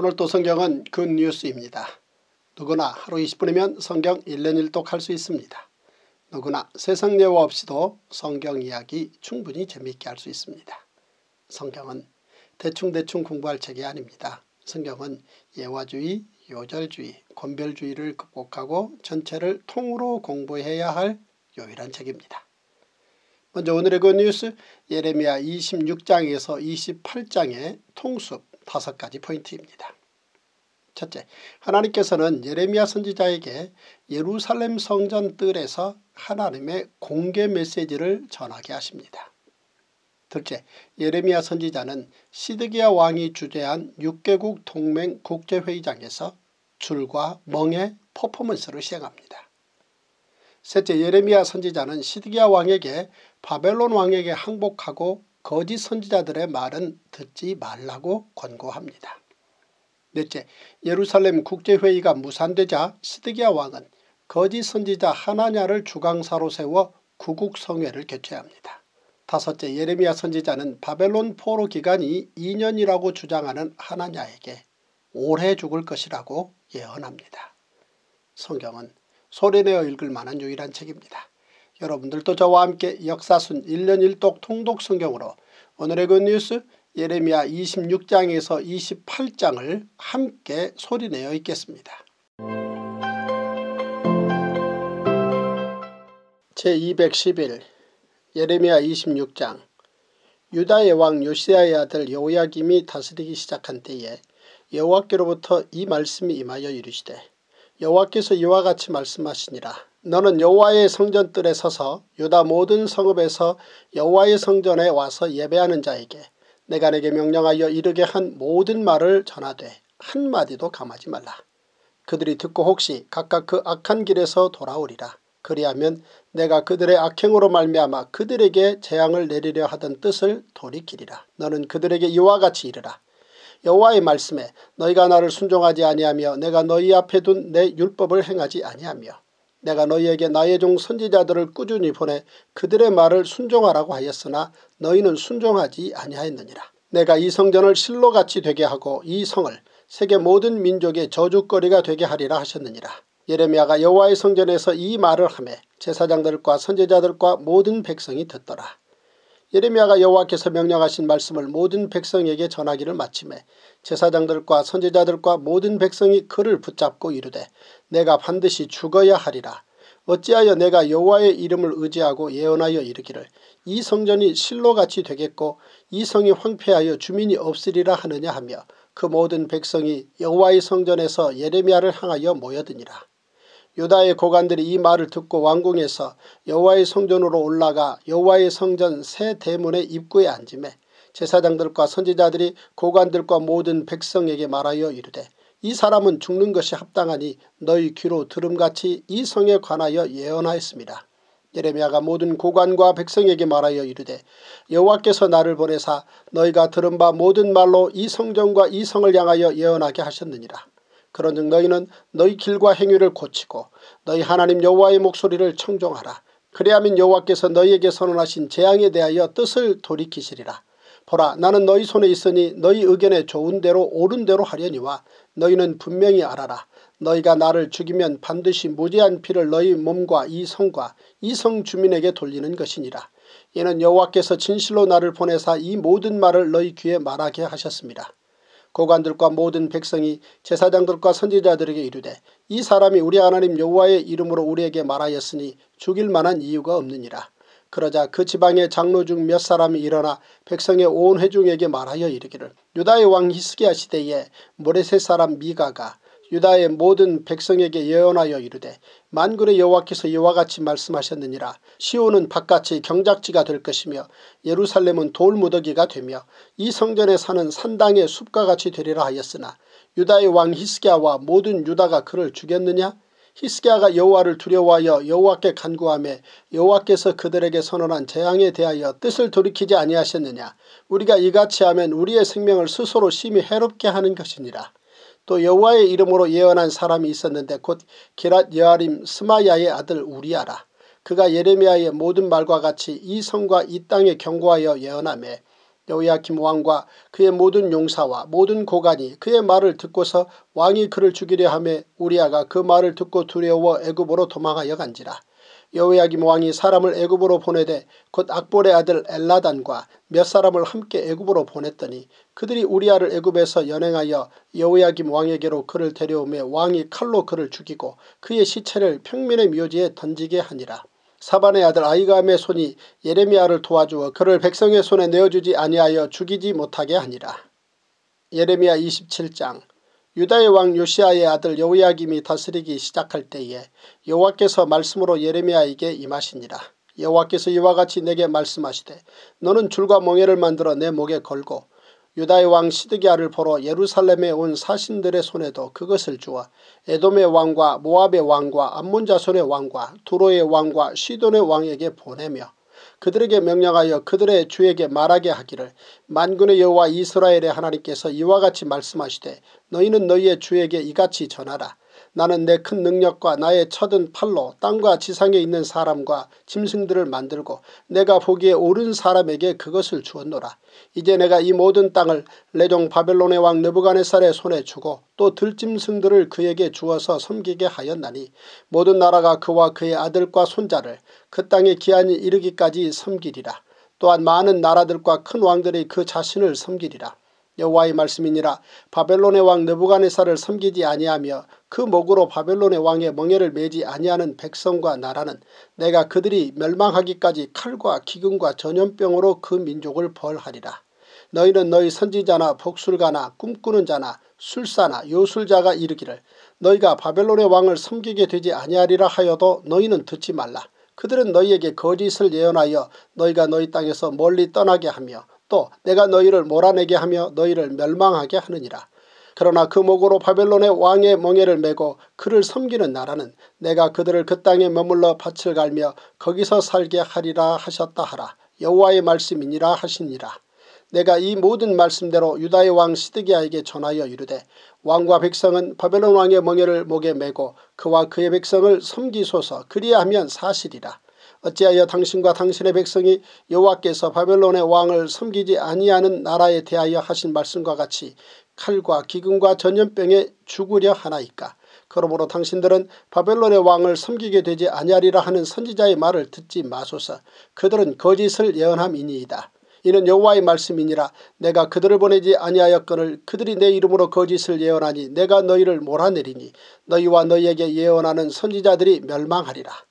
오늘 또 성경은 굿뉴스입니다. 누구나 하루 20분이면 성경 1년 1독 할 수 있습니다. 누구나 세상 예화 없이도 성경 이야기 충분히 재미있게 할 수 있습니다. 성경은 대충대충 공부할 책이 아닙니다. 성경은 예화주의, 요절주의, 권별주의를 극복하고 전체를 통으로 공부해야 할 요일한 책입니다. 먼저 오늘의 그 뉴스 예레미야 26장에서 28장의 통습 다섯 가지 포인트입니다. 첫째, 하나님께서는 예레미야 선지자에게 예루살렘 성전 뜰에서 하나님의 공개 메시지를 전하게 하십니다. 둘째, 예레미야 선지자는 시드기야 왕이 주재한 6개국 동맹 국제회의장에서 줄과 멍의 퍼포먼스를 시행합니다. 셋째, 예레미야 선지자는 시드기야 왕에게 바벨론 왕에게 항복하고 거짓 선지자들의 말은 듣지 말라고 권고합니다. 넷째, 예루살렘 국제회의가 무산되자 시드기야 왕은 거짓 선지자 하나냐를 주강사로 세워 구국성회를 개최합니다. 다섯째, 예레미야 선지자는 바벨론 포로 기간이 2년이라고 주장하는 하나냐에게 오래 죽을 것이라고 예언합니다. 성경은 소리내어 읽을 만한 유일한 책입니다. 여러분들도 저와 함께 역사순 1년 1독 통독 성경으로 오늘의 그 뉴스 예레미야 26장에서 28장을 함께 소리내어 읽겠습니다. 제211 예레미야 26장 유다의 왕 요시아의 아들 여호야김이 다스리기 시작한 때에 여호와께로부터 이 말씀이 임하여 이르시되 여호와께서 이와 같이 말씀하시니라 너는 여호와의 성전뜰에 서서 유다 모든 성읍에서 여호와의 성전에 와서 예배하는 자에게 내가 내게 명령하여 이르게 한 모든 말을 전하되 한마디도 감하지 말라. 그들이 듣고 혹시 각각 그 악한 길에서 돌아오리라. 그리하면 내가 그들의 악행으로 말미암아 그들에게 재앙을 내리려 하던 뜻을 돌이키리라. 너는 그들에게 이와 같이 이르라. 여호와의 말씀에 너희가 나를 순종하지 아니하며 내가 너희 앞에 둔 내 율법을 행하지 아니하며 내가 너희에게 나의 종 선지자들을 꾸준히 보내 그들의 말을 순종하라고 하였으나 너희는 순종하지 아니하였느니라. 내가 이 성전을 실로같이 되게 하고 이 성을 세계 모든 민족의 저주거리가 되게 하리라 하셨느니라. 예레미야가 여호와의 성전에서 이 말을 하매 제사장들과 선지자들과 모든 백성이 듣더라. 예레미야가 여호와께서 명령하신 말씀을 모든 백성에게 전하기를 마침에 제사장들과 선지자들과 모든 백성이 그를 붙잡고 이르되 내가 반드시 죽어야 하리라. 어찌하여 내가 여호와의 이름을 의지하고 예언하여 이르기를 이 성전이 실로같이 되겠고 이 성이 황폐하여 주민이 없으리라 하느냐 하며 그 모든 백성이 여호와의 성전에서 예레미야를 향하여 모여드니라. 유다의 고관들이 이 말을 듣고 왕궁에서 여호와의 성전으로 올라가 여호와의 성전 새 대문의 입구에 앉음에 제사장들과 선지자들이 고관들과 모든 백성에게 말하여 이르되 이 사람은 죽는 것이 합당하니 너희 귀로 들음같이 이 성에 관하여 예언하였습니다. 예레미야가 모든 고관과 백성에게 말하여 이르되 여호와께서 나를 보내사 너희가 들은 바 모든 말로 이 성전과 이 성을 향하여 예언하게 하셨느니라. 그런즉 너희는 너희 길과 행위를 고치고 너희 하나님 여호와의 목소리를 청종하라. 그리하면 여호와께서 너희에게 선언하신 재앙에 대하여 뜻을 돌이키시리라. 보라 나는 너희 손에 있으니 너희 의견에 좋은 대로 옳은 대로 하려니와 너희는 분명히 알아라. 너희가 나를 죽이면 반드시 무지한 피를 너희 몸과 이 성과 이 성 주민에게 돌리는 것이니라. 이는 여호와께서 진실로 나를 보내사 이 모든 말을 너희 귀에 말하게 하셨습니다. 고관들과 모든 백성이 제사장들과 선지자들에게 이르되 이 사람이 우리 하나님 여호와의 이름으로 우리에게 말하였으니 죽일 만한 이유가 없느니라. 그러자 그 지방의 장로 중 몇 사람이 일어나 백성의 온 회중에게 말하여 이르기를 유다의 왕 히스기야 시대에 모레셋 사람 미가가 유다의 모든 백성에게 예언하여 이르되 만군의 여호와께서 이와 같이 말씀하셨느니라. 시온은 바깥이 경작지가 될 것이며 예루살렘은 돌무더기가 되며 이 성전에 사는 산당의 숲과 같이 되리라 하였으나 유다의 왕 히스기야와 모든 유다가 그를 죽였느냐? 히스기야가 여호와를 두려워하여 여호와께 간구하며 여호와께서 그들에게 선언한 재앙에 대하여 뜻을 돌이키지 아니하셨느냐? 우리가 이같이 하면 우리의 생명을 스스로 심히 해롭게 하는 것이니라. 또 여호와의 이름으로 예언한 사람이 있었는데 곧 기랏 여아림 스마야의 아들 우리아라. 그가 예레미야의 모든 말과 같이 이 성과 이 땅에 경고하여 예언하며 여호야김 왕과 그의 모든 용사와 모든 고관이 그의 말을 듣고서 왕이 그를 죽이려 하며 우리아가 그 말을 듣고 두려워 애굽으로 도망하여 간지라. 여호야김 왕이 사람을 애굽으로 보내되 곧 악볼의 아들 엘라단과 몇 사람을 함께 애굽으로 보냈더니 그들이 우리아를 애굽에서 연행하여 여호야김 왕에게로 그를 데려오며 왕이 칼로 그를 죽이고 그의 시체를 평민의 묘지에 던지게 하니라. 사반의 아들 아이감의 손이 예레미야를 도와주어 그를 백성의 손에 내어주지 아니하여 죽이지 못하게 하니라. 예레미야 27장 유다의 왕 요시아의 아들 여호야김이 다스리기 시작할 때에 여호와께서 말씀으로 예레미야에게 임하시니라. 여호와께서 이와 같이 내게 말씀하시되 너는 줄과 멍에를 만들어 내 목에 걸고 유다의 왕 시드기야를 보러 예루살렘에 온 사신들의 손에도 그것을 주어 에돔의 왕과 모압의 왕과 암몬 자손의 왕과 두로의 왕과 시돈의 왕에게 보내며 그들에게 명령하여 그들의 주에게 말하게 하기를 만군의 여호와 이스라엘의 하나님께서 이와 같이 말씀하시되 너희는 너희의 주에게 이같이 전하라. 나는 내 큰 능력과 나의 쳐든 팔로 땅과 지상에 있는 사람과 짐승들을 만들고 내가 보기에 옳은 사람에게 그것을 주었노라. 이제 내가 이 모든 땅을 레종 바벨론의 왕 느부갓네살의 손에 주고 또 들짐승들을 그에게 주어서 섬기게 하였나니 모든 나라가 그와 그의 아들과 손자를 그 땅의 기한이 이르기까지 섬기리라. 또한 많은 나라들과 큰 왕들이 그 자신을 섬기리라. 여호와의 말씀이니라 바벨론의 왕 느부갓네살을 섬기지 아니하며 그 목으로 바벨론의 왕의 멍에를 매지 아니하는 백성과 나라는 내가 그들이 멸망하기까지 칼과 기근과 전염병으로 그 민족을 벌하리라. 너희는 너희 선지자나 복술가나 꿈꾸는 자나 술사나 요술자가 이르기를 너희가 바벨론의 왕을 섬기게 되지 아니하리라 하여도 너희는 듣지 말라. 그들은 너희에게 거짓을 예언하여 너희가 너희 땅에서 멀리 떠나게 하며 또 내가 너희를 몰아내게 하며 너희를 멸망하게 하느니라. 그러나 그 목으로 바벨론의 왕의 멍에를 메고 그를 섬기는 나라는 내가 그들을 그 땅에 머물러 밭을 갈며 거기서 살게 하리라 하셨다 하라. 여호와의 말씀이니라 하시니라. 내가 이 모든 말씀대로 유다의 왕 시드기야에게 전하여 이르되 왕과 백성은 바벨론 왕의 멍에를 목에 메고 그와 그의 백성을 섬기소서 그리하면 사실이라. 어찌하여 당신과 당신의 백성이 여호와께서 바벨론의 왕을 섬기지 아니하는 나라에 대하여 하신 말씀과 같이 칼과 기근과 전염병에 죽으려 하나이까. 그러므로 당신들은 바벨론의 왕을 섬기게 되지 아니하리라 하는 선지자의 말을 듣지 마소서. 그들은 거짓을 예언함이니이다. 이는 여호와의 말씀이니라 내가 그들을 보내지 아니하였거늘 그들이 내 이름으로 거짓을 예언하니 내가 너희를 몰아내리니 너희와 너희에게 예언하는 선지자들이 멸망하리라.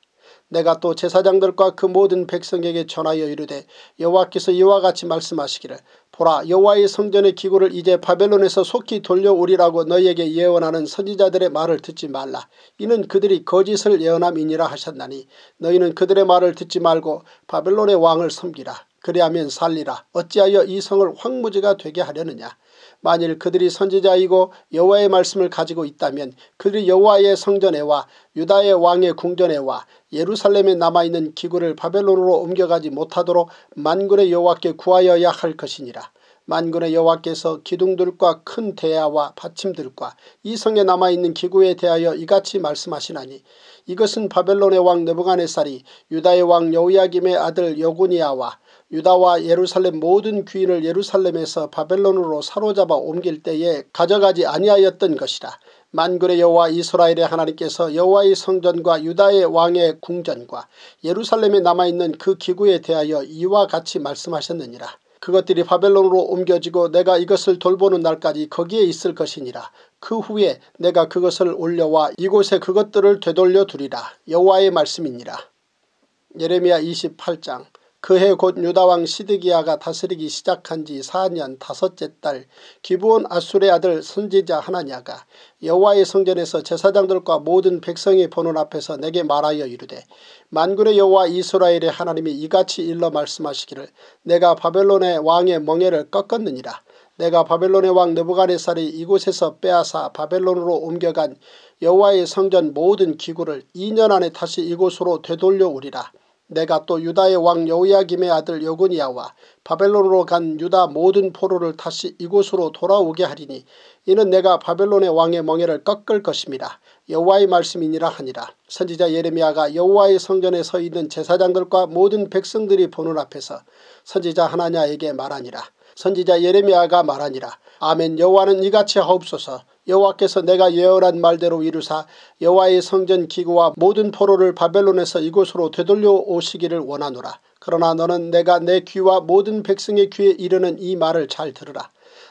내가 또 제사장들과 그 모든 백성에게 전하여 이르되 여호와께서 이와 같이 말씀하시기를 보라 여호와의 성전의 기구를 이제 바벨론에서 속히 돌려오리라고 너희에게 예언하는 선지자들의 말을 듣지 말라. 이는 그들이 거짓을 예언함이니라 하셨나니 너희는 그들의 말을 듣지 말고 바벨론의 왕을 섬기라. 그리하면 살리라. 어찌하여 이 성을 황무지가 되게 하려느냐. 만일 그들이 선지자이고 여호와의 말씀을 가지고 있다면 그들이 여호와의 성전에와 유다의 왕의 궁전에와 예루살렘에 남아있는 기구를 바벨론으로 옮겨가지 못하도록 만군의 여호와께 구하여야 할 것이니라. 만군의 여호와께서 기둥들과 큰 대야와 받침들과 이 성에 남아있는 기구에 대하여 이같이 말씀하시나니 이것은 바벨론의 왕 느부갓네살이 유다의 왕 여호야김의 아들 여고니아와 유다와 예루살렘 모든 귀인을 예루살렘에서 바벨론으로 사로잡아 옮길 때에 가져가지 아니하였던 것이라. 만군의 여호와 이스라엘의 하나님께서 여호와의 성전과 유다의 왕의 궁전과 예루살렘에 남아있는 그 기구에 대하여 이와 같이 말씀하셨느니라. 그것들이 바벨론으로 옮겨지고 내가 이것을 돌보는 날까지 거기에 있을 것이니라. 그 후에 내가 그것을 올려와 이곳에 그것들을 되돌려 두리라. 여호와의 말씀이니라. 예레미야 28장 그해 곧 유다왕 시드기야가 다스리기 시작한 지 4년 다섯째 달 기브온 아술의 아들 선지자 하나냐가 여호와의 성전에서 제사장들과 모든 백성이 보는 앞에서 내게 말하여 이르되 만군의 여호와 이스라엘의 하나님이 이같이 일러 말씀하시기를 내가 바벨론의 왕의 멍에를 꺾었느니라. 내가 바벨론의 왕 느부갓네살이 이곳에서 빼앗아 바벨론으로 옮겨간 여호와의 성전 모든 기구를 2년 안에 다시 이곳으로 되돌려 오리라. 내가 또 유다의 왕 여호야김의 아들 여고니아와 바벨론으로 간 유다 모든 포로를 다시 이곳으로 돌아오게 하리니 이는 내가 바벨론의 왕의 멍에를 꺾을 것입니다. 여호와의 말씀이니라 하니라. 선지자 예레미야가 여호와의 성전에 서 있는 제사장들과 모든 백성들이 보는 앞에서 선지자 하나냐에게 말하니라. 선지자 예레미야가 말하니라. 아멘 여호와는 이같이 하옵소서 여호와께서 내가 예언한 말대로 이루사 여호와의 성전 기구와 모든 포로를 바벨론에서 이곳으로 되돌려 오시기를 원하노라. 그러나 너는 내가 내 귀와 모든 백성의 귀에 이르는 이 말을 잘 들으라.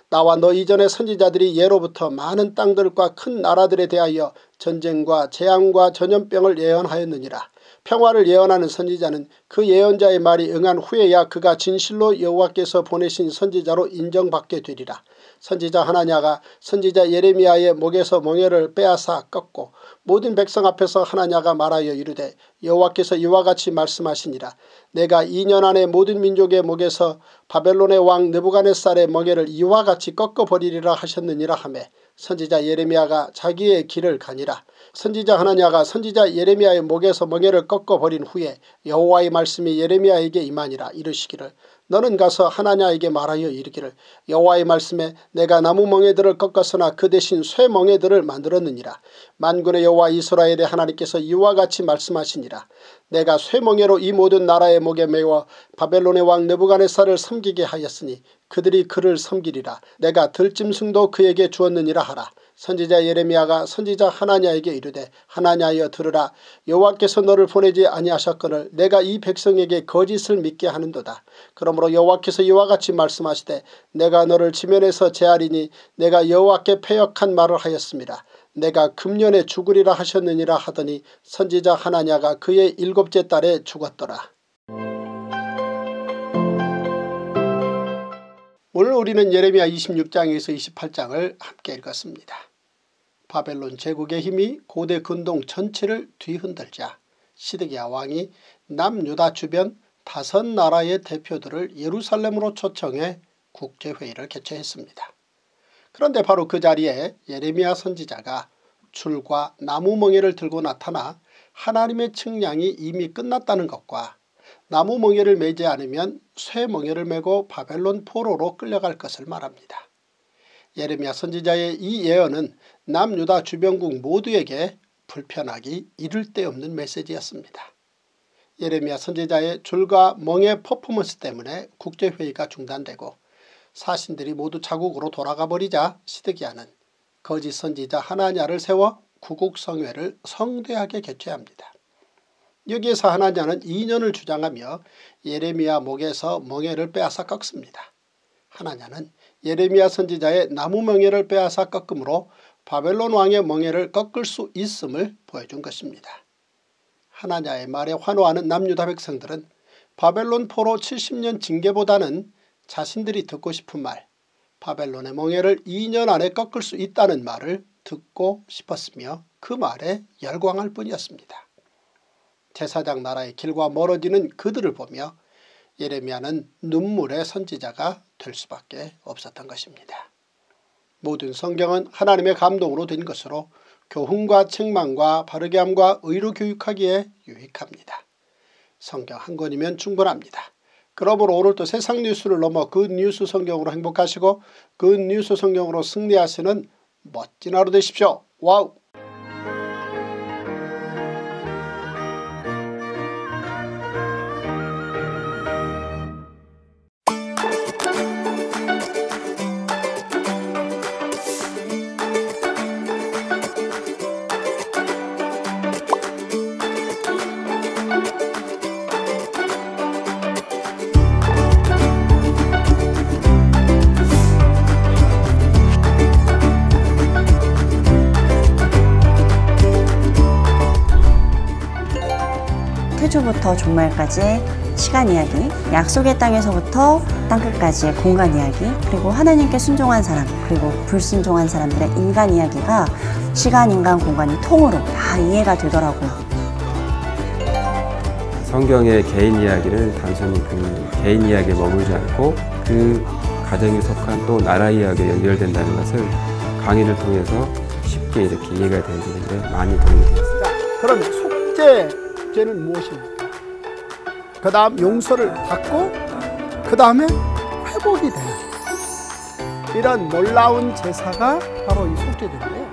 나와 너 이전의 선지자들이 예로부터 많은 땅들과 큰 나라들에 대하여 전쟁과 재앙과 전염병을 예언하였느니라. 평화를 예언하는 선지자는 그 예언자의 말이 응한 후에야 그가 진실로 여호와께서 보내신 선지자로 인정받게 되리라. 선지자 하나냐가 선지자 예레미야의 목에서 멍에를 빼앗아 꺾고 모든 백성 앞에서 하나냐가 말하여 이르되 여호와께서 이와 같이 말씀하시니라. 내가 2년 안에 모든 민족의 목에서 바벨론의 왕 느부갓네살의 멍에를 이와 같이 꺾어버리리라 하셨느니라 하매 선지자 예레미야가 자기의 길을 가니라. 선지자 하나냐가 선지자 예레미야의 목에서 멍에를 꺾어버린 후에 여호와의 말씀이 예레미야에게 임하니라 이르시기를 너는 가서 하나냐에게 말하여 이르기를 여호와의 말씀에 내가 나무 멍에들을 꺾었으나 그 대신 쇠 멍에들을 만들었느니라. 만군의 여호와 이스라엘의 하나님께서 이와 같이 말씀하시니라. 내가 쇠 멍에로 이 모든 나라의 목에 메워 바벨론의 왕 느부갓네살을 섬기게 하였으니 그들이 그를 섬기리라. 내가 들짐승도 그에게 주었느니라 하라. 선지자 예레미야가 선지자 하나냐에게 이르되 하나냐여 들으라 여호와께서 너를 보내지 아니하셨거늘 내가 이 백성에게 거짓을 믿게 하는도다. 그러므로 여호와께서 이와 같이 말씀하시되 내가 너를 지면에서 제하리니 내가 여호와께 패역한 말을 하였습니다. 내가 금년에 죽으리라 하셨느니라 하더니 선지자 하나냐가 그의 일곱째 달에 죽었더라. 오늘 우리는 예레미야 26장에서 28장을 함께 읽었습니다. 바벨론 제국의 힘이 고대 근동 전체를 뒤흔들자 시드기야 왕이 남유다 주변 다섯 나라의 대표들을 예루살렘으로 초청해 국제회의를 개최했습니다. 그런데 바로 그 자리에 예레미야 선지자가 줄과 나무 멍에를 들고 나타나 하나님의 측량이 이미 끝났다는 것과 나무 멍에를 매지 않으면 쇠 멍에를 메고 바벨론 포로로 끌려갈 것을 말합니다. 예레미야 선지자의 이 예언은 남유다 주변국 모두에게 불편하기 이를 데 없는 메시지였습니다. 예레미야 선지자의 줄과 멍의 퍼포먼스 때문에 국제회의가 중단되고 사신들이 모두 자국으로 돌아가 버리자 시드기야는 거짓 선지자 하나냐를 세워 구국성회를 성대하게 개최합니다. 여기에서 하나냐는 2년을 주장하며 예레미야 목에서 멍에를 빼앗아 꺾습니다. 하나냐는 예레미야 선지자의 나무 멍에를 빼앗아 꺾음으로 바벨론 왕의 멍에를 꺾을 수 있음을 보여준 것입니다. 하나냐의 말에 환호하는 남유다 백성들은 바벨론 포로 70년 징계보다는 자신들이 듣고 싶은 말 바벨론의 멍에를 2년 안에 꺾을 수 있다는 말을 듣고 싶었으며 그 말에 열광할 뿐이었습니다. 제사장 나라의 길과 멀어지는 그들을 보며 예레미야는 눈물의 선지자가 될 수밖에 없었던 것입니다. 모든 성경은 하나님의 감동으로 된 것으로 교훈과 책망과 바르게함과 의로 교육하기에 유익합니다. 성경 한 권이면 충분합니다. 그러므로 오늘도 세상 뉴스를 넘어 good news 성경으로 행복하시고 good news 성경으로 승리하시는 멋진 하루 되십시오. wow! 태초부터 종말까지의 시간 이야기, 약속의 땅에서부터 땅끝까지의 공간 이야기, 그리고 하나님께 순종한 사람, 그리고 불순종한 사람들의 인간 이야기가 시간, 인간, 공간이 통으로 다 이해가 되더라고요. 성경의 개인 이야기를 단순히 그 개인 이야기에 머물지 않고 그 가정에 속한 또 나라 이야기에 연결된다는 것을 강의를 통해서 쉽게 이렇게 이해가 되는데 많이 도움이 되었습니다. 그럼 속죄죄는 무엇입니까? 그 다음 용서를 받고 그 다음에 회복이 되는 이런 놀라운 제사가 바로 이 속죄제인데요.